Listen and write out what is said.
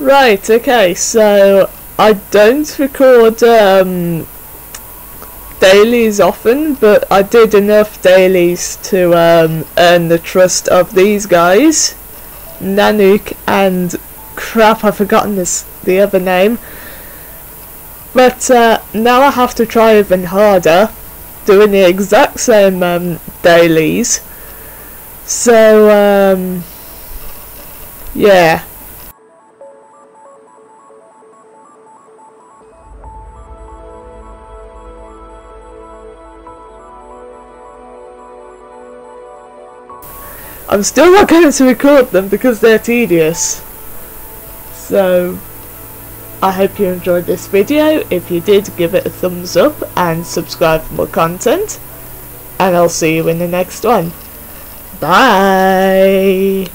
Right, okay, so I don't record um, dailies often, but I did enough dailies to um, earn the trust of these guys, Nanook and crap, I've forgotten this the other name. But uh, now I have to try even harder, doing the exact same um, dailies. So um, yeah. I'm still not going to record them because they're tedious. So, I hope you enjoyed this video. If you did, give it a thumbs up and subscribe for more content. And I'll see you in the next one. Bye!